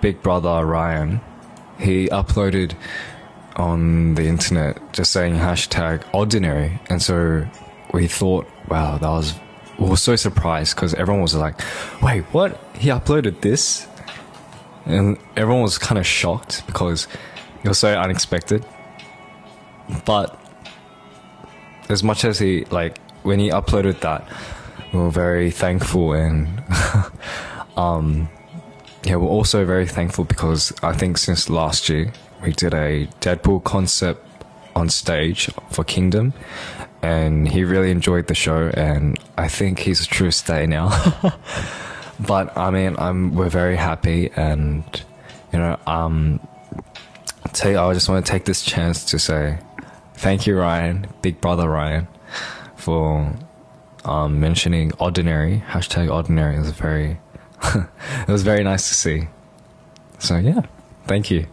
big brother Ryan, he uploaded on the internet just saying hashtag Oddinary, and so we thought, wow, that was we were so surprised because everyone was like, wait, what? He uploaded this, and everyone was kind of shocked because it was so unexpected. But as much as he like when he uploaded that, we were very thankful and um yeah, we're also very thankful because I think since last year we did a Deadpool concept on stage for Kingdom and he really enjoyed the show and I think he's a true stay now. but I mean I'm we're very happy and you know um I just want to take this chance to say thank you Ryan, big brother Ryan, for um, mentioning Oddinary hashtag Oddinary. is was very it was very nice to see. So yeah, thank you.